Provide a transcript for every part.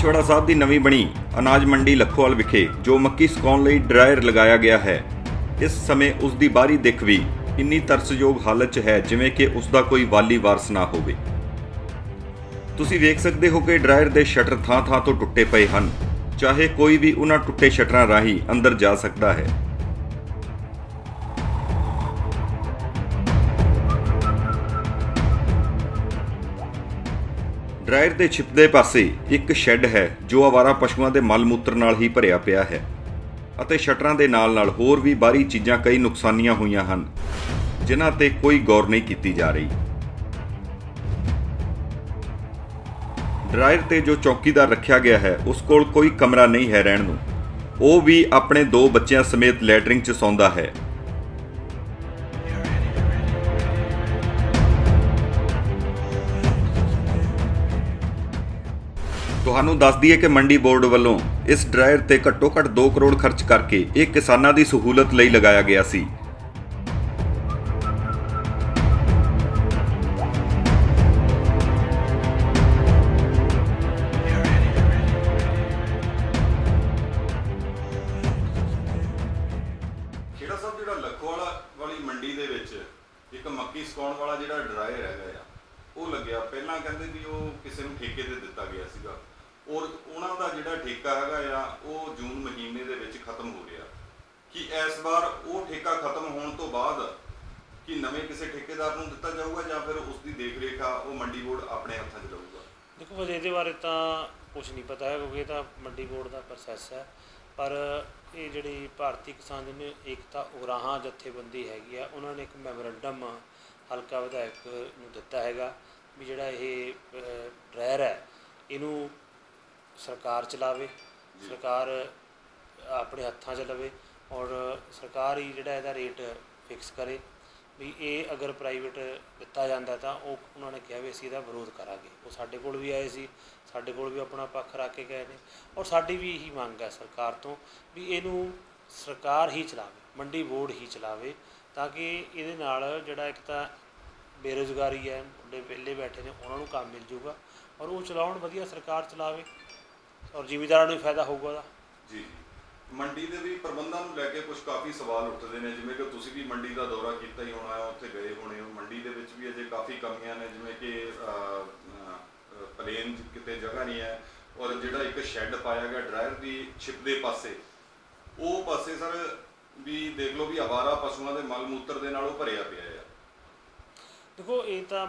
ਮਾਛਵਾੜਾ ਸਾਹਿਬ ਦੀ ਨਵੀਂ ਬਣੀ ਅਨਾਜ ਮੰਡੀ ਲੱਖੋਵਾਲ ਵਿਖੇ ਜੋ ਮੱਕੀ ਸੁਕਾਉਣ ਲਈ ਡਰਾਇਰ ਲਗਾਇਆ ਗਿਆ ਹੈ। ਇਸ ਸਮੇਂ ਉਸ ਦੀ ਬਾਹਰੀ ਦਿੱਖ ਵੀ ਇੰਨੀ ਤਰਸਯੋਗ ਹਾਲਤ 'ਚ ਹੈ ਜਿਵੇਂ ਕਿ ਉਸ ਦਾ ਕੋਈ ਵਾਲੀ ਵਾਰਸ ਨਾ ਹੋਵੇ। ਤੁਸੀਂ ਵੇਖ ਸਕਦੇ ਹੋ ਕਿ ਡਰਾਇਰ ਦੇ ਸ਼ਟਰ ਥਾਂ-ਥਾਂ ਤੋਂ ਟੁੱਟੇ ਪਏ ਹਨ। ਚਾਹੇ ਕੋਈ ਵੀ ਉਹਨਾਂ ਟੁੱਟੇ ਸ਼ਟਰਾਂ ਰਾਹੀਂ ਅੰਦਰ ਜਾ ਸਕਦਾ ਹੈ। ਡਰਾਇਰ ਦੇ ਛਿਪਦੇ ਪਾਸੇ ਇੱਕ ਸ਼ੈੱਡ ਹੈ, ਜੋ ਆਵਾਰਾ ਪਸ਼ੂਆਂ ਦੇ ਮਲ ਮੂਤਰ ਨਾਲ ਹੀ ਭਰਿਆ ਪਿਆ ਹੈ ਅਤੇ ਸ਼ਟਰਾਂ ਦੇ ਨਾਲ-ਨਾਲ ਹੋਰ ਵੀ ਬਾਹਰੀ ਚੀਜ਼ਾਂ ਕਈ ਨੁਕਸਾਨੀਆਂ ਹੋਈਆਂ ਹਨ, ਜਿਨ੍ਹਾਂ ਤੇ ਕੋਈ ਗੌਰ ਨਹੀਂ ਕੀਤੀ ਜਾ ਰਹੀ। ਡਰਾਇਰ ਤੇ ਜੋ ਚੌਕੀਦਾਰ ਰੱਖਿਆ ਗਿਆ ਹੈ, ਉਸ ਕੋਲ ਕੋਈ ਕਮਰਾ ਨਹੀਂ ਹੈ ਰਹਿਣ ਨੂੰ। ਉਹ ਵੀ ਆਪਣੇ ਦੋ ਬੱਚਿਆਂ ਸਮੇਤ ਲੈਟਰਿੰਗ 'ਚ ਸੌਂਦਾ ਹੈ। ਤੁਹਾਨੂੰ ਦੱਸ ਦਈਏ ਕਿ ਮੰਡੀ ਬੋਰਡ ਵੱਲੋਂ ਇਸ ਡਰਾਇਰ ਤੇ ਘੱਟੋ-ਘੱਟ 2 ਕਰੋੜ ਖਰਚ ਕਰਕੇ ਇਹ ਕਿਸਾਨਾਂ ਦੀ ਸਹੂਲਤ ਲਈ ਲਗਾਇਆ ਗਿਆ ਸੀ। ਖੇੜਾ ਸਾਹਿਬ ਜਿਹੜਾ ਲੱਖੋਵਾਲਾ ਵਾਲੀ ਮੰਡੀ ਦੇ ਵਿੱਚ ਇੱਕ ਮੱਕੀ ਸੁਕਾਉਣ ਵਾਲਾ ਜਿਹੜਾ ਡਰਾਇਰ ਹੈਗਾ ਆ, ਉਹ ਲੱਗਿਆ। ਪਹਿਲਾਂ ਕਹਿੰਦੇ ਵੀ ਉਹ ਕਿਸੇ ਨੂੰ ਠੇਕੇ ਤੇ ਦਿੱਤਾ ਗਿਆ ਸੀਗਾ। ਔਰ ਉਹਨਾਂ ਦਾ ਜਿਹੜਾ ਠੇਕਾ ਹੈਗਾ ਆ ਉਹ ਜੂਨ ਮਹੀਨੇ ਦੇ ਵਿੱਚ ਖਤਮ ਹੋ ਗਿਆ। ਕਿ ਇਸ ਵਾਰ ਉਹ ਠੇਕਾ ਖਤਮ ਹੋਣ ਤੋਂ ਬਾਅਦ ਕਿ ਨਵੇਂ ਕਿਸੇ ਠੇਕੇਦਾਰ ਨੂੰ ਦਿੱਤਾ ਜਾਊਗਾ ਜਾਂ ਫਿਰ ਉਸ ਦੀ ਦੇਖਰੇਖ ਆ ਉਹ ਮੰਡੀ ਬੋਰਡ ਆਪਣੇ ਹੱਥਾਂ 'ਚ ਲਊਗਾ? ਦੇਖੋ ਬਸ ਇਹਦੇ ਬਾਰੇ ਤਾਂ ਕੁਝ ਨਹੀਂ ਪਤਾ ਹੈ ਕਿਉਂਕਿ ਇਹ ਤਾਂ ਮੰਡੀ ਬੋਰਡ ਦਾ ਪ੍ਰੋਸੈਸ ਹੈ। ਪਰ ਇਹ ਜਿਹੜੀ ਭਾਰਤੀ ਕਿਸਾਨ ਯੂਨੀਅਨ ਏਕਤਾ ਉਗਰਾਹਾਂ ਜਥੇਬੰਦੀ ਹੈਗੀ ਆ ਉਹਨਾਂ ਨੇ ਇੱਕ ਮੈਮੋਰੰਡਮ ਹਲਕਾ ਵਿਧਾਇਕ ਨੂੰ ਦਿੱਤਾ ਹੈਗਾ ਵੀ ਜਿਹੜਾ ਇਹ ਅਹ, ਡਰਾਇਰ ਹੈ ਇਹਨੂੰ ਸਰਕਾਰ ਚਲਾਵੇ ਸਰਕਾਰ ਆਪਣੇ ਹੱਥਾਂ 'ਚ ਲਵੇ ਔਰ ਸਰਕਾਰ ਹੀ ਜਿਹੜਾ ਇਹਦਾ ਰੇਟ ਫਿਕਸ ਕਰੇ ਵੀ ਇਹ ਅਗਰ ਪ੍ਰਾਈਵੇਟ ਦਿੱਤਾ ਜਾਂਦਾ ਤਾਂ ਉਹ ਉਹਨਾਂ ਨੇ ਕਿਹਾ ਵੀ ਅਸੀਂ ਇਹਦਾ ਵਿਰੋਧ ਕਰਾਂਗੇ। ਉਹ ਸਾਡੇ ਕੋਲ ਵੀ ਆਏ ਸੀ ਸਾਡੇ ਕੋਲ ਵੀ ਆਪਣਾ ਪੱਖ ਰੱਖ ਕੇ ਗਏ ਨੇ ਔਰ ਸਾਡੀ ਵੀ ਇਹੀ ਮੰਗ ਹੈ ਸਰਕਾਰ ਤੋਂ ਵੀ ਇਹਨੂੰ ਸਰਕਾਰ ਹੀ ਚਲਾਵੇ ਮੰਡੀ ਬੋਰਡ ਹੀ ਚਲਾਵੇ ਤਾਂ ਕਿ ਇਹਦੇ ਨਾਲ ਜਿਹੜਾ ਇੱਕ ਤਾਂ ਬੇਰੁਜ਼ਗਾਰੀ ਹੈ ਮੁੰਡੇ ਵਿਹਲੇ ਬੈਠੇ ਨੇ ਉਹਨਾਂ ਨੂੰ ਕੰਮ ਮਿਲ ਜਾਊਗਾ ਔਰ ਉਹ ਚਲਾਉਣ ਵਧੀਆ ਸਰਕਾਰ ਚਲਾਵੇ। ਔਰ ਜ਼ਿਮੀਂਦਾਰਾਂ ਨੂੰ ਵੀ ਫਾਇਦਾ ਹੋਊਗਾ ਉਹਦਾ। ਜੀ। ਮੰਡੀ ਦੇ ਵੀ ਪ੍ਰਬੰਧਾਂ ਨੂੰ ਲੈ ਕੇ ਕੁਝ ਕਾਫੀ ਸਵਾਲ ਉੱਠਦੇ ਨੇ ਜਿਵੇਂ ਕਿ ਤੁਸੀਂ ਵੀ ਮੰਡੀ ਦਾ ਦੌਰਾ ਕੀਤਾ ਹੀ ਹੋਣਾ ਹੈ ਉੱਥੇ ਗਏ ਹੋਣੇ ਹੋ। ਮੰਡੀ ਦੇ ਵਿੱਚ ਵੀ ਅਜੇ ਕਾਫੀ ਕਮੀਆਂ ਨੇ ਜਿਵੇਂ ਕਿ ਪਲੇਨ ਕਿਤੇ ਜਗ੍ਹਾ ਨਹੀਂ ਹੈ ਔਰ ਜਿਹੜਾ ਇੱਕ ਸ਼ੈੱਡ ਪਾਇਆ ਗਿਆ ਡਰਾਇਰ ਦੀ ਛਿਪ ਦੇ ਪਾਸੇ ਉਹ ਪਾਸੇ ਸਰ ਵੀ ਦੇਖ ਲਓ ਵੀ ਆਵਾਰਾ ਪਸ਼ੂਆਂ ਦੇ ਮਲ ਮੂਤਰ ਦੇ ਨਾਲ ਉਹ ਭਰਿਆ ਪਿਆ ਹੈ ਦੇਖੋ ਇਹ ਤਾਂ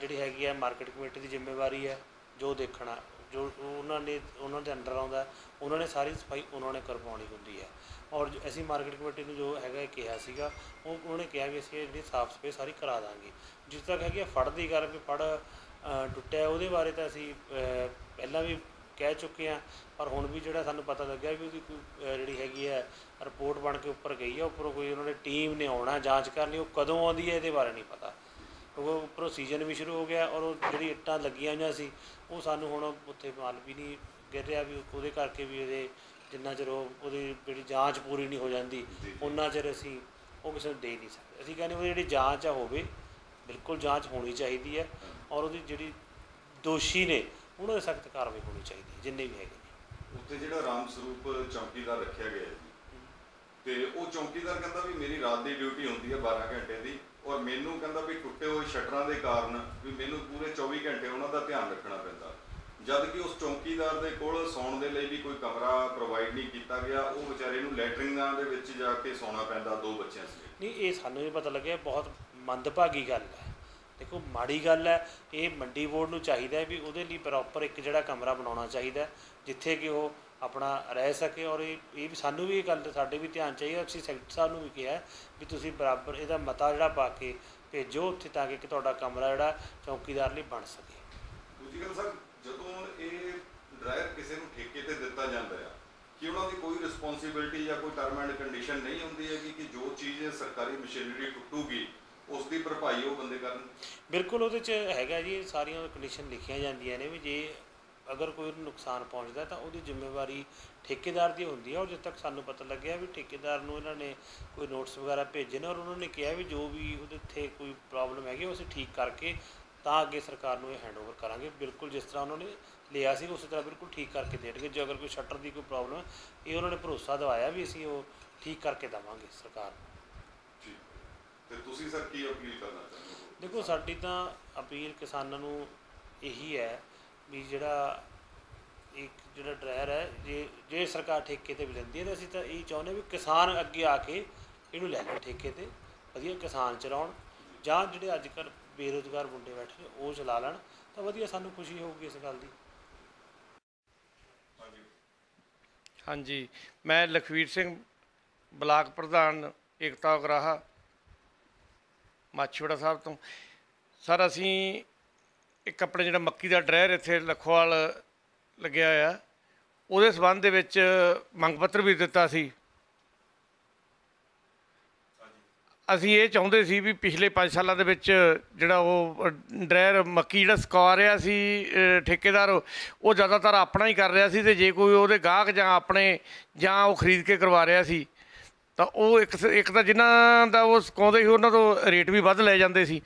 ਜਿਹੜੀ ਹੈਗੀ ਹੈ ਮਾਰਕੀਟ ਕਮੇਟੀ ਦੀ ਜ਼ਿੰਮੇਵਾਰੀ ਹੈ ਜੋ ਦੇਖਣਾ। ਜੋ ਉਹਨਾਂ ਨੇ, ਉਹਨਾਂ ਦੇ ਅੰਡਰ ਆਉਂਦਾ, ਉਹਨਾਂ ਨੇ ਸਾਰੀ ਸਫ਼ਾਈ ਉਹਨਾਂ ਨੇ ਕਰਵਾਉਣੀ ਹੁੰਦੀ ਹੈ। ਔਰ ਅਸੀਂ ਮਾਰਕੀਟ ਕਮੇਟੀ ਨੂੰ ਜੋ ਹੈਗਾ ਇਹ ਕਿਹਾ ਸੀਗਾ, ਉਹ, ਉਹਨਾਂ ਨੇ ਕਿਹਾ ਵੀ ਅਸੀਂ ਇਹ ਜਿਹੜੀ ਸਾਫ਼ ਸਫ਼ਾਈ ਸਾਰੀ ਕਰਾ ਦਾਂਗੇ। ਜਿਸ ਤੱਕ ਹੈਗੀ ਆ ਫੜ ਦੀ ਗੱਲ ਵੀ ਫੜ ਟੁੱਟਿਆ, ਉਹਦੇ ਬਾਰੇ ਤਾਂ ਅਸੀਂ ਪਹਿਲਾਂ ਵੀ ਕਹਿ ਚੁੱਕੇ ਹਾਂ, ਪਰ ਹੁਣ ਵੀ ਜਿਹੜਾ ਸਾਨੂੰ ਪਤਾ ਲੱਗਿਆ ਵੀ ਉਹਦੀ ਕੋਈ ਜਿਹੜੀ ਹੈਗੀ ਹੈ, ਰਿਪੋਰਟ ਬਣ ਕੇ ਉੱਪਰ ਗਈ ਆ ਉੱਪਰੋਂ ਕੋਈ ਉਹਨਾਂ ਨੇ ਟੀਮ ਨੇ ਆਉਣਾ, ਜਾਂਚ ਕਰਨੀ, ਉਹ ਕਦੋਂ ਆਉਂਦੀ ਹੈ, ਇਹਦੇ ਬਾਰੇ ਨਹੀਂ ਪਤਾ। ਕਿਉਂਕਿ ਉੱਪਰੋਂ ਸੀਜ਼ਨ ਵੀ ਸ਼ੁਰੂ ਹੋ ਗਿਆ ਔਰ ਉਹ ਜਿਹੜੀ ਇੱਟਾਂ ਲੱਗੀਆਂ ਹੋਈਆਂ ਸੀ ਉਹ ਸਾਨੂੰ ਹੁਣ ਉੱਥੇ ਮਾਲ ਵੀ ਨਹੀਂ ਗਿਰ ਰਿਹਾ ਵੀ ਉਹਦੇ ਕਰਕੇ ਵੀ ਉਹਦੇ ਜਿੰਨਾ ਚਿਰ ਉਹ ਉਹਦੀ ਜਿਹੜੀ ਜਾਂਚ ਪੂਰੀ ਨਹੀਂ ਹੋ ਜਾਂਦੀ ਉਹਨਾਂ ਚਿਰ ਅਸੀਂ ਉਹ ਕਿਸੇ ਨੂੰ ਦੇ ਨਹੀਂ ਸਕਦੇ। ਅਸੀਂ ਕਹਿੰਦੇ ਉਹ ਜਿਹੜੀ ਜਾਂਚ ਆ ਹੋਵੇ ਬਿਲਕੁਲ ਜਾਂਚ ਹੋਣੀ ਚਾਹੀਦੀ ਹੈ ਔਰ ਉਹਦੀ ਜਿਹੜੀ ਦੋਸ਼ੀ ਨੇ ਉਹਨਾਂ ਦੇ ਸਖਤ ਕਾਰਵਾਈ ਹੋਣੀ ਚਾਹੀਦੀ ਹੈ ਜਿੰਨੇ ਵੀ ਹੈਗੇ ਉੱਥੇ ਜਿਹੜਾ ਰਾਮ ਸਰੂਪ ਚੌਕੀਦਾਰ ਰੱਖਿਆ ਗਿਆ ਹੈ ਤੇ ਉਹ ਚੌਕੀਦਾਰ ਕਹਿੰਦਾ ਵੀ ਮੇਰੀ ਰਾਤ ਦੀ ਡਿਊਟੀ ਹੁੰਦੀ ਹੈ 12 ਘੰਟੇ ਦੀ ਔਰ ਮੈਨੂੰ ਕਹਿੰਦਾ ਵੀ ਟੁੱਟੇ ਹੋਏ ਸ਼ਟਰਾਂ ਦੇ ਕਾਰਨ ਵੀ ਮੈਨੂੰ ਪੂਰੇ 24 ਘੰਟੇ ਉਹਨਾਂ ਦਾ ਧਿਆਨ ਰੱਖਣਾ ਪੈਂਦਾ। ਜਦ ਕਿ ਉਸ ਚੌਕੀਦਾਰ ਦੇ ਕੋਲ ਸੌਣ ਦੇ ਲਈ ਵੀ ਕੋਈ ਕਮਰਾ ਪ੍ਰੋਵਾਈਡ ਨਹੀਂ ਕੀਤਾ ਗਿਆ, ਉਹ ਵਿਚਾਰੇ ਨੂੰ ਲੈਟਰਿੰਗਾਂ ਦੇ ਵਿੱਚ ਜਾ ਕੇ ਸੌਣਾ ਪੈਂਦਾ ਦੋ ਬੱਚਿਆਂ ਸਮੇਤ। ਨਹੀਂ, ਇਹ ਸਾਨੂੰ ਵੀ ਪਤਾ ਲੱਗਿਆ, ਬਹੁਤ ਮੰਦਭਾਗੀ ਗੱਲ ਹੈ। ਦੇਖੋ, ਮਾੜੀ ਗੱਲ ਹੈ, ਇਹ ਮੰਡੀ ਬੋਰਡ ਨੂੰ ਚਾਹੀਦਾ ਹੈ ਵੀ ਉਹਦੇ ਲਈ ਪ੍ਰੋਪਰ ਇੱਕ ਜਿਹੜਾ ਕਮਰਾ ਬਣਾਉਣਾ ਚਾਹੀਦਾ ਜਿੱਥੇ ਕਿ ਉਹ ਆਪਣਾ ਰਹਿ ਸਕੇ ਔਰ ਇਹ ਇਹ ਵੀ ਸਾਨੂੰ ਵੀ ਇਹ ਗੱਲ ਸਾਡੇ ਵੀ ਧਿਆਨ ਚਾਹੀਦਾ ਅਸੀਂ ਸੈਕਟਰ ਸਾਹਿਬ ਨੂੰ ਵੀ ਕਿਹਾ ਵੀ ਤੁਸੀਂ ਬਰਾਬਰ ਇਹਦਾ ਮਤਾ ਜਿਹੜਾ ਪਾ ਕੇ ਭੇਜੋ ਉੱਥੇ ਤਾਂ ਕਿ ਤੁਹਾਡਾ ਕਮਰਾ ਜਿਹੜਾ ਚੌਕੀਦਾਰ ਲਈ ਬਣ ਸਕੇ। ਦੂਜੀ ਗੱਲ ਸਰ ਜਦੋਂ ਇਹ ਡਰਾਇਰ ਕਿਸੇ ਨੂੰ ਠੇਕੇ ਤੇ ਦਿੱਤਾ ਜਾਂਦਾ ਆ ਕਿ ਉਹਨਾਂ ਦੀ ਕੋਈ ਰਿਸਪੌਂਸਿਬਿਲਟੀ ਜਾਂ ਕੋਈ ਟਰਮ ਐਂਡ ਕੰਡੀਸ਼ਨ ਨਹੀਂ ਹੁੰਦੀ ਹੈਗੀ ਕਿ ਜੋ ਚੀਜ਼ ਸਰਕਾਰੀ ਮਸ਼ੀਨਰੀ ਟੁੱਟੂਗੀ ਉਸ ਦੀ ਭਰਪਾਈ ਉਹ ਬੰਦੇ ਕਰਨ? ਬਿਲਕੁਲ ਉਹਦੇ ਚ ਹੈਗਾ ਜੀ ਸਾਰੀਆਂ ਕੰਡੀਸ਼ਨ ਲਿਖੀਆਂ ਜਾਂਦੀਆਂ ਨੇ ਵੀ ਜੇ ਅਗਰ ਕੋਈ ਨੂੰ ਨੁਕਸਾਨ ਪਹੁੰਚਦਾ ਤਾਂ ਉਹਦੀ ਜ਼ਿੰਮੇਵਾਰੀ ਠੇਕੇਦਾਰ ਦੀ ਹੁੰਦੀ ਹੈ। ਔਰ ਜਦ ਤੱਕ ਸਾਨੂੰ ਪਤਾ ਲੱਗਿਆ ਵੀ ਠੇਕੇਦਾਰ ਨੂੰ ਇਹਨਾਂ ਨੇ ਕੋਈ ਨੋਟਿਸ ਵਗੈਰਾ ਭੇਜੇ ਨੇ ਔਰ ਉਹਨਾਂ ਨੇ ਕਿਹਾ ਵੀ ਜੋ ਵੀ ਉਹਦੇ ਉੱਤੇ ਕੋਈ ਪ੍ਰੋਬਲਮ ਹੈਗੀ ਉਹ ਅਸੀਂ ਠੀਕ ਕਰਕੇ ਤਾਂ ਅੱਗੇ ਸਰਕਾਰ ਨੂੰ ਇਹ ਹੈਂਡਓਵਰ ਕਰਾਂਗੇ। ਬਿਲਕੁਲ ਜਿਸ ਤਰ੍ਹਾਂ ਉਹਨਾਂ ਨੇ ਲਿਆ ਸੀ ਉਸੇ ਤਰ੍ਹਾਂ ਬਿਲਕੁਲ ਠੀਕ ਕਰਕੇ ਦੇਣਗੇ। ਜੇ ਅਗਰ ਕੋਈ ਸ਼ਟਰ ਦੀ ਕੋਈ ਪ੍ਰੋਬਲਮ ਹੈ ਇਹ ਉਹਨਾਂ ਨੇ ਭਰੋਸਾ ਦਿਵਾਇਆ ਵੀ ਅਸੀਂ ਉਹ ਠੀਕ ਕਰਕੇ ਦੇਵਾਂਗੇ ਸਰਕਾਰ ਨੂੰ। ਜੀ। ਤੇ ਤੁਸੀਂ ਸਰ ਕੀ ਅਪੀਲ ਕਰਨਾ ਚਾਹੁੰਦੇ ਹੋ? ਦੇਖੋ ਸਾਡੀ ਤਾਂ ਅਪੀਲ ਕਿਸਾਨਾਂ ਨੂੰ ਇਹੀ ਹੈ ਵੀ ਜਿਹੜਾ ਇੱਕ ਜਿਹੜਾ ਡਰਾਇਰ ਹੈ, ਜੇ ਜੇ ਸਰਕਾਰ ਠੇਕੇ ਤੇ ਵੀ ਲੈਂਦੀ ਹੈ ਤਾਂ ਅਸੀਂ ਤਾਂ ਇਹ ਚਾਹੁੰਦੇ ਵੀ ਕਿਸਾਨ ਅੱਗੇ ਆ ਕੇ ਇਹਨੂੰ ਲੈ ਲੈਣ ਠੇਕੇ ਤੇ, ਵਧੀਆ ਕਿਸਾਨ ਚਲਾਉਣ, ਜਾਂ ਜਿਹੜੇ ਅੱਜ ਕੱਲ੍ਹ ਬੇਰੁਜ਼ਗਾਰ ਮੁੰਡੇ ਬੈਠੇ ਨੇ, ਉਹ ਚਲਾ ਲੈਣ, ਤਾਂ ਵਧੀਆ ਸਾਨੂੰ ਖੁਸ਼ੀ ਹੋਊਗੀ ਇਸ ਗੱਲ ਦੀ। ਹਾਂਜੀ ਹਾਂਜੀ, ਮੈਂ ਲਖਵੀਰ ਸਿੰਘ, ਬਲਾਕ ਪ੍ਰਧਾਨ, ਏਕਤਾ ਉਗਰਾਹਾ, ਮਾਛੀਵਾੜਾ ਸਾਹਿਬ ਤੋਂ। ਸਰ, ਅਸੀਂ ਇੱਕ ਆਪਣੇ ਜਿਹੜਾ ਮੱਕੀ ਦਾ ਡਰੈਰ ਇੱਥੇ ਲਖੋਵਾਲ ਲੱਗਿਆ ਆ ਉਹਦੇ ਸਬੰਧ ਦੇ ਵਿੱਚ ਮੰਗ ਪੱਤਰ ਵੀ ਦਿੱਤਾ ਸੀ। ਅਸੀਂ ਇਹ ਚਾਹੁੰਦੇ ਸੀ ਵੀ ਪਿਛਲੇ 5 ਸਾਲਾਂ ਦੇ ਵਿੱਚ ਜਿਹੜਾ ਉਹ ਡਰਾਇਰ ਮੱਕੀ ਜਿਹੜਾ ਸਕਵਾ ਰਿਹਾ ਸੀ ਠੇਕੇਦਾਰ, ਉਹ ਜ਼ਿਆਦਾਤਰ ਆਪਣਾ ਹੀ ਕਰ ਰਿਹਾ ਸੀ ਤੇ ਜੇ ਕੋਈ ਉਹਦੇ ਗਾਹਕ ਜਾਂ ਆਪਣੇ, ਜਾਂ ਉਹ ਖਰੀਦ ਕੇ ਕਰਵਾ ਰਿਹਾ ਸੀ, ਤਾਂ ਉਹ ਇੱਕ ਇੱਕ ਤਾਂ ਜਿਨ੍ਹਾਂ ਦਾ ਉਹ ਸਕਾਉਂਦੇ ਸੀ, ਉਹਨਾਂ ਤੋਂ ਰੇਟ ਵੀ ਵੱਧ ਲੈ ਜਾਂਦੇ ਸੀ।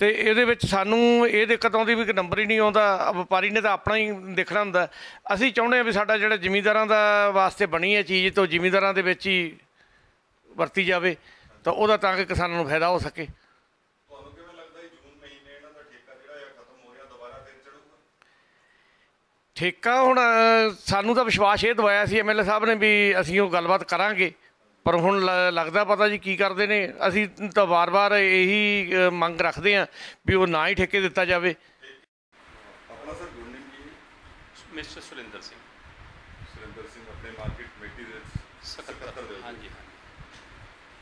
ਤੇ ਇਹਦੇ ਵਿੱਚ ਸਾਨੂੰ ਇਹ ਦਿੱਕਤ ਆਉਂਦੀ ਵੀ ਕਿ ਨੰਬਰ ਹੀ ਨਹੀਂ ਆਉਂਦਾ। ਵਪਾਰੀ ਨੇ ਤਾਂ ਆਪਣਾ ਹੀ ਦੇਖਣਾ ਹੁੰਦਾ। ਅਸੀਂ ਚਾਹੁੰਦੇ ਹਾਂ ਵੀ ਸਾਡਾ ਜਿਹੜਾ ਜ਼ਿਮੀਂਦਾਰਾਂ ਦਾ ਵਾਸਤੇ ਬਣੀ ਹੈ ਚੀਜ਼ ਤੋਂ ਜ਼ਿਮੀਂਦਾਰਾਂ ਦੇ ਵਿੱਚ ਹੀ ਵਰਤੀ ਜਾਵੇ ਤਾਂ ਉਹਦਾ ਤਾਂ ਕਿ ਕਿਸਾਨਾਂ ਨੂੰ ਫਾਇਦਾ ਹੋ ਸਕੇ। ਠੇਕਾ ਹੁਣ ਸਾਨੂੰ ਤਾਂ ਵਿਸ਼ਵਾਸ ਇਹ ਦਵਾਇਆ ਸੀ ਐਮਐਲਏ ਸਾਹਿਬ ਨੇ ਵੀ ਅਸੀਂ ਉਹ ਗੱਲਬਾਤ ਕਰਾਂਗੇ। ਪਰ ਹੁਣ ਲੱਗਦਾ ਪਤਾ ਜੀ ਕੀ ਕਰਦੇ ਨੇ। ਅਸੀਂ ਤਾਂ ਵਾਰ-ਵਾਰ ਇਹੀ ਮੰਗ ਰੱਖਦੇ ਹਾਂ ਵੀ ਉਹ ਨਾ ਹੀ ਠੇਕੇ ਦਿੱਤਾ ਜਾਵੇ। ਆਪਣਾ ਸਰ ਗੁੱਡ ਨੇਮ ਕੀ ਹੈ ਮਿਸਟਰ ਸੁਰਿੰਦਰ ਸਿੰਘ। ਸੁਰਿੰਦਰ ਸਿੰਘ ਆਪਣੇ ਮਾਰਕੀਟ ਕਮੇਟੀ ਦੇ ਸਕੱਤਰ। ਦੇ ਹਾਂਜੀ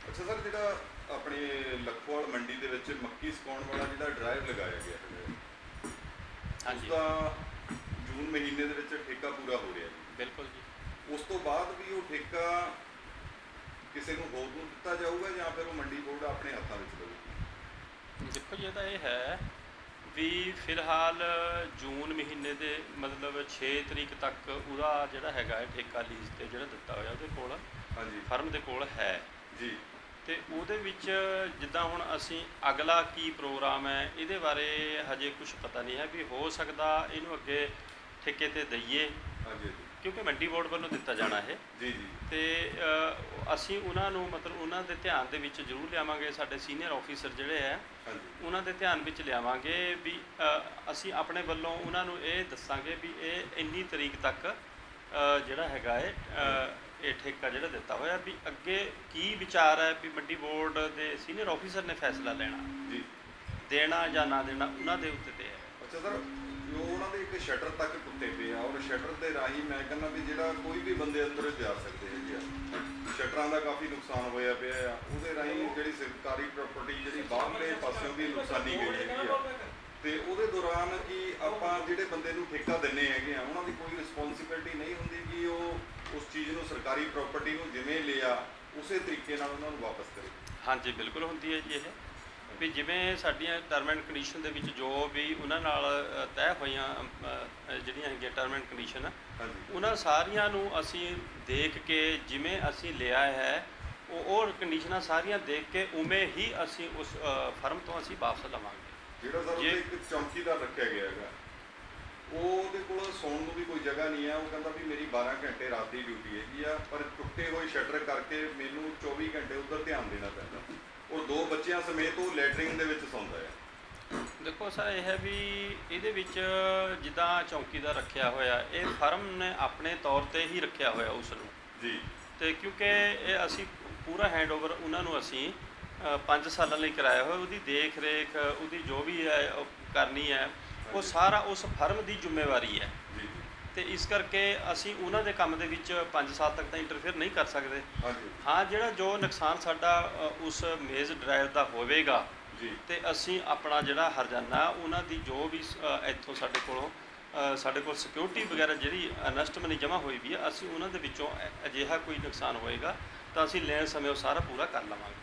ਅੱਛਾ ਸਰ ਜਿਹੜਾ ਆਪਣੇ ਲਖਵਾਲ ਮੰਡੀ ਦੇ ਵਿੱਚ ਮੱਕੀ ਸੁਕਾਉਣ ਵਾਲਾ ਜਿਹੜਾ ਡਰਾਈਵ ਲਗਾਇਆ ਗਿਆ ਹੈ ਹਾਂਜੀ। ਉਸਦਾ ਜੂਨ ਮਹੀਨੇ ਦੇ ਵਿੱਚ ਠੇਕਾ ਪੂਰਾ ਹੋ ਰਿਹਾ ਜੀ ਬਿਲਕੁਲ ਜੀ। ਉਸ ਤੋਂ ਬਾਅਦ ਵੀ ਉਹ ਠੇਕਾ ਕਿਸੇ ਨੂੰ ਹੋਰ ਨੂੰ ਦਿੱਤਾ ਜਾਊਗਾ ਜਾਂ ਫਿਰ ਉਹ ਮੰਡੀ ਬੋਰਡ ਆਪਣੇ ਹੱਥਾਂ ਵਿੱਚ ਲਊਗੀ ਦੇਖੋ ਜੀ ਤਾਂ ਇਹ ਹੈ ਵੀ ਫਿਲਹਾਲ ਜੂਨ ਮਹੀਨੇ ਦੇ ਮਤਲਬ 6 ਤਰੀਕ ਤੱਕ ਉਹਦਾ ਜਿਹੜਾ ਹੈਗਾ ਹੈ ਠੇਕਾ ਲੀਜ਼ ਤੇ ਜਿਹੜਾ ਦਿੱਤਾ ਹੋਇਆ ਉਹਦੇ ਕੋਲ ਹਾਂਜੀ। ਫਰਮ ਦੇ ਕੋਲ ਹੈ। ਜੀ। ਤੇ ਉਹਦੇ ਵਿੱਚ ਜਿੱਦਾਂ ਹੁਣ ਅਸੀਂ ਅਗਲਾ ਕੀ ਪ੍ਰੋਗਰਾਮ ਹੈ ਇਹਦੇ ਬਾਰੇ ਹਜੇ ਕੁਝ ਪਤਾ ਨਹੀਂ ਹੈ ਵੀ ਹੋ ਸਕਦਾ ਇਹਨੂੰ ਅੱਗੇ ਠੇਕੇ ਤੇ ਦਈਏ। ਹਾਂਜੀ। ਕਿਉਂਕਿ ਮੰਡੀ ਬੋਰਡ ਵੱਲੋਂ ਦਿੱਤਾ ਜਾਣਾ ਇਹ। ਜੀ ਜੀ। ਤੇ ਅ, ਅਸੀਂ ਉਹਨਾਂ ਨੂੰ ਮਤਲਬ ਉਹਨਾਂ ਦੇ ਧਿਆਨ ਦੇ ਵਿੱਚ ਜ਼ਰੂਰ ਲਿਆਵਾਂਗੇ ਸਾਡੇ ਸੀਨੀਅਰ ਆਫੀਸਰ ਜਿਹੜੇ ਹੈ ਹਾਂਜੀ। ਉਹਨਾਂ ਦੇ ਧਿਆਨ ਵਿੱਚ ਲਿਆਵਾਂਗੇ ਵੀ ਅ, ਅਸੀਂ ਆਪਣੇ ਵੱਲੋਂ ਉਹਨਾਂ ਨੂੰ ਇਹ ਦੱਸਾਂਗੇ ਵੀ ਇਹ ਇੰਨੀ ਤਰੀਕ ਤੱਕ ਅ, ਜਿਹੜਾ ਹੈਗਾ ਹੈ ਅ, ਇਹ ਠੇਕਾ ਜਿਹੜਾ ਦਿੱਤਾ ਹੋਇਆ ਵੀ ਅੱਗੇ ਕੀ ਵਿਚਾਰ ਹੈ ਵੀ ਮੰਡੀ ਬੋਰਡ ਦੇ ਸੀਨੀਅਰ ਆਫੀਸਰ ਨੇ ਫੈਸਲਾ ਲੈਣਾ। ਜੀ। ਦੇਣਾ ਜਾਂ ਨਾ ਦੇਣਾ ਉਹਨਾਂ ਦੇ ਉੱਤੇ ਤੇ ਹੈ। ਅੱਛਾ ਸਰ ਜੋ ਉਹਨਾਂ ਦੇ ਇੱਕ ਸ਼ਟਰ ਤੱਕ ਟੁੱਟੇ ਪਏ ਆ। ਔਰ ਸ਼ਟਰ ਦੇ ਰਾਹੀਂ ਮੈਂ ਕਹਿੰਦਾ ਵੀ ਜਿਹੜਾ ਕੋਈ ਵੀ ਬੰਦੇ ਅੰਦਰ ਜਾ ਸਕਦੇ ਹੈਗੇ ਆ ਸ਼ਟਰਾਂ ਦਾ ਕਾਫੀ ਨੁਕਸਾਨ ਹੋਇਆ ਪਿਆ ਆ। ਉਹਦੇ ਰਾਹੀਂ ਜਿਹੜੀ ਸਰਕਾਰੀ ਪ੍ਰਾਪਰਟੀ ਜਿਹੜੀ ਬਾਹਰਲੇ ਪਾਸਿਓਂ ਵੀ ਨੁਕਸਾਨੀ ਗਈ ਹੈਗੀ ਆ। ਤੇ ਉਹਦੇ ਦੌਰਾਨ ਕਿ ਆਪਾਂ ਜਿਹੜੇ ਬੰਦੇ ਨੂੰ ਠੇਕਾ ਦਿੰਨੇ ਹੈਗੇ ਆ, ਉਹਨਾਂ ਦੀ ਕੋਈ ਰਿਸਪੌਂਸਿਬਿਲਟੀ ਨਹੀਂ ਹੁੰਦੀ ਕਿ ਉਹ ਉਸ ਚੀਜ਼ ਨੂੰ ਸਰਕਾਰੀ ਪ੍ਰਾਪਰਟੀ ਨੂੰ ਜਿਵੇਂ ਲਿਆ, ਉਸੇ ਤਰੀਕੇ ਨਾਲ ਉਹਨਾਂ ਨੂੰ ਵਾਪਸ ਕਰੇ। ਹਾਂਜੀ, ਬਿਲਕੁਲ ਹੁੰਦੀ ਹੈ ਜੀ ਇਹ। ਵੀ ਜਿਵੇਂ ਸਾਡੀਆਂ ਟਰਮ ਐਂਡ ਕੰਡੀਸ਼ਨ ਦੇ ਵਿੱਚ ਜੋ ਵੀ ਉਹਨਾਂ ਨਾਲ ਤੈਅ ਹੋਈਆਂ ਜਿਹੜੀਆਂ ਹੈਗੀਆਂ ਟਰਮ ਐਂਡ ਕੰਡੀਸ਼ਨ ਉਹਨਾਂ ਸਾਰੀਆਂ ਨੂੰ ਅਸੀਂ ਦੇਖ ਕੇ ਜਿਵੇਂ ਅਸੀਂ ਲਿਆ ਹੈ ਉਹ ਉਹ ਕੰਡੀਸ਼ਨਾਂ ਸਾਰੀਆਂ ਦੇਖ ਕੇ ਉਵੇਂ ਹੀ ਅਸੀਂ ਉਸ ਫਰਮ ਤੋਂ ਅਸੀਂ ਵਾਪਸ ਲਵਾਂਗੇ। ਜਿਹੜਾ ਸਰ ਇੱਕ ਚੌਕੀਦਾਰ ਰੱਖਿਆ ਗਿਆ ਹੈਗਾ ਉਹ ਉਹਦੇ ਕੋਲ ਸੌਣ ਨੂੰ ਵੀ ਕੋਈ ਜਗ੍ਹਾ ਨਹੀਂ ਹੈ ਉਹ ਕਹਿੰਦਾ ਵੀ ਮੇਰੀ 12 ਘੰਟੇ ਰਾਤ ਦੀ ਡਿਊਟੀ ਹੈਗੀ ਆ ਪਰ ਟੁੱਟੇ ਹੋਏ ਸ਼ਟਰ ਕਰਕੇ ਮੈਨੂੰ 24 ਘੰਟੇ ਉੱਧਰ ਧਿਆਨ ਦੇਣਾ ਪੈਂਦਾ। ਦੋ ਬੱਚਿਆਂ ਸਮੇਤ ਉਹ ਲੈਟਰਿੰਗ ਦੇ ਵਿੱਚ ਸੌਂਦਾ ਹੈ। ਦੇਖੋ ਸਰ ਇਹ ਹੈ ਵੀ ਇਹਦੇ ਵਿੱਚ ਜਿੱਦਾਂ ਚੌਕੀਦਾਰ ਰੱਖਿਆ ਹੋਇਆ ਇਹ ਫਰਮ ਨੇ ਆਪਣੇ ਤੌਰ ਤੇ ਹੀ ਰੱਖਿਆ ਹੋਇਆ ਉਸ ਨੂੰ ਜੀ। ਤੇ ਕਿਉਂਕਿ ਇਹ ਅਸੀਂ ਪੂਰਾ ਹੈਂਡਓਵਰ ਉਹਨਾਂ ਨੂੰ ਅਸੀਂ 5 ਸਾਲਾਂ ਲਈ ਕਰਾਇਆ ਹੋਇਆ ਉਹਦੀ ਦੇਖ ਰੇਖ ਉਹਦੀ ਜੋ ਵੀ ਹੈ ਉਹ ਕਰਨੀ ਹੈ ਉਹ ਸਾਰਾ ਉਸ ਫਰਮ ਦੀ ਜ਼ਿੰਮੇਵਾਰੀ ਹੈ। ਜੀ। ਤੇ ਇਸ ਕਰਕੇ ਅਸੀਂ ਉਹਨਾਂ ਦੇ ਕੰਮ ਦੇ ਵਿੱਚ 5 ਸਾਲ ਤੱਕ ਤਾਂ ਇੰਟਰਫੇਅਰ ਨਹੀਂ ਕਰ ਸਕਦੇ। ਹਾਂਜੀ। ਹਾਂ ਜਿਹੜਾ ਜੋ ਨੁਕਸਾਨ ਸਾਡਾ ਉਸ ਮੇਜ਼ ਡਰਾਈਵਰ ਦਾ ਹੋਵੇਗਾ ਜੀ। ਤੇ ਅਸੀਂ ਆਪਣਾ ਜਿਹੜਾ ਹਰਜਾਨਾ ਉਹਨਾਂ ਦੀ ਜੋ ਵੀ ਇੱਥੋਂ ਸਾਡੇ ਕੋਲੋਂ ਸਾਡੇ ਕੋਲ ਸਿਕਿਉਰਿਟੀ ਵਗੈਰਾ ਜਿਹੜੀ ਅਨਸਟ ਮਨੀ ਜਮ੍ਹਾਂ ਹੋਈ ਵੀ ਹੈ ਅਸੀਂ ਉਹਨਾਂ ਦੇ ਵਿੱਚੋਂ ਅਜਿਹਾ ਕੋਈ ਨੁਕਸਾਨ ਹੋਏਗਾ ਤਾਂ ਅਸੀਂ ਲੈਣ ਸਮੇਂ ਉਹ ਸਾਰਾ ਪੂਰਾ ਕਰ ਲਵਾਂਗੇ।